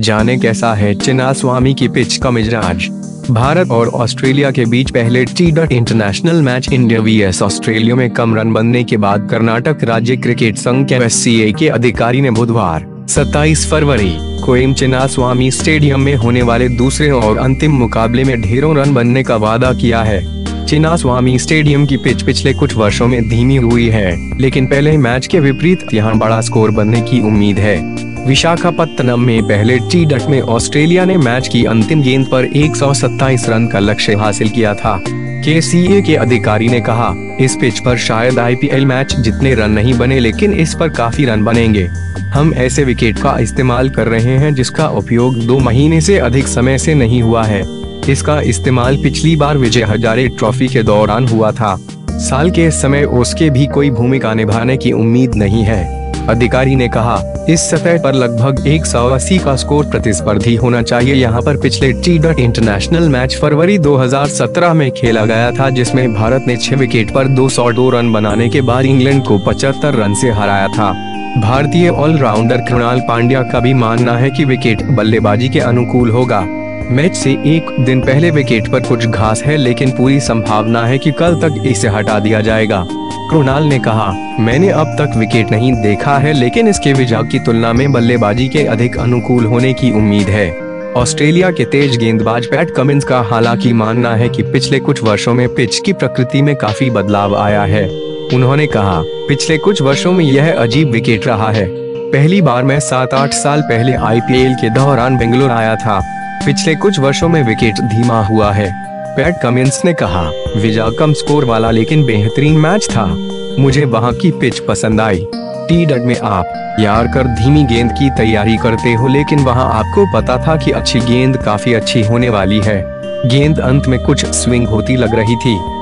जाने कैसा है चिन्नास्वामी की पिच का मिजाज भारत और ऑस्ट्रेलिया के बीच पहले T international match India vs Australia में कम रन बनने के बाद कर्नाटक राज्य क्रिकेट संघ के एस के अधिकारी ने बुधवार 27 फरवरी, को एम चिन्नास्वामी स्टेडियम में होने वाले दूसरे और अंतिम मुकाबले में ढेरों रन बनने का वादा किया है। चिन्नास्वामी स्टेडियम की पिच पिछले कुछ वर्षों में धीमी हुई है, लेकिन पहले मैच के विपरीत यहाँ बड़ा स्कोर बनने की उम्मीद है। विशाखापत्तनम में पहले टी डट में ऑस्ट्रेलिया ने मैच की अंतिम गेंद पर एक सौ सताइस रन का लक्ष्य हासिल किया था। के सी ए के अधिकारी ने कहा, इस पिच पर शायद आईपीएल मैच जितने रन नहीं बने, लेकिन इस पर काफ़ी रन बनेंगे। हम ऐसे विकेट का इस्तेमाल कर रहे हैं जिसका उपयोग दो महीने से अधिक समय से नहीं हुआ है। इसका इस्तेमाल पिछली बार विजय हजारे ट्रॉफी के दौरान हुआ था। साल के समय उसके भी कोई भूमिका निभाने की उम्मीद नहीं है। अधिकारी ने कहा, इस सतह पर लगभग एक सौ अस्सी का स्कोर प्रतिस्पर्धी होना चाहिए। यहाँ पर पिछले टी इंटरनेशनल मैच फरवरी 2017 में खेला गया था, जिसमें भारत ने छह विकेट पर 202 रन बनाने के बाद इंग्लैंड को 75 रन से हराया था। भारतीय ऑलराउंडर कृणाल पांड्या का भी मानना है कि विकेट बल्लेबाजी के अनुकूल होगा। मैच से एक दिन पहले विकेट पर कुछ घास है, लेकिन पूरी संभावना है कि कल तक इसे हटा दिया जाएगा। कृणाल ने कहा, मैंने अब तक विकेट नहीं देखा है, लेकिन इसके विजय की तुलना में बल्लेबाजी के अधिक अनुकूल होने की उम्मीद है। ऑस्ट्रेलिया के तेज गेंदबाज पैट कमिंस का हालाँकि मानना है कि पिछले कुछ वर्षों में पिच की प्रकृति में काफ़ी बदलाव आया है। उन्होंने कहा, पिछले कुछ वर्षों में यह अजीब विकेट रहा है। पहली बार मैं सात आठ साल पहले आईपीएल के दौरान बेंगलुरु आया था। पिछले कुछ वर्षों में विकेट धीमा हुआ है। पैट कमिंस ने कहा, विजा कम स्कोर वाला लेकिन बेहतरीन मैच था। मुझे वहाँ की पिच पसंद आई। टी डट में आप, यार कर धीमी गेंद की तैयारी करते हो लेकिन वहाँ आपको पता था कि अच्छी गेंद काफ़ी अच्छी होने वाली है। गेंद अंत में कुछ स्विंग होती लग रही थी।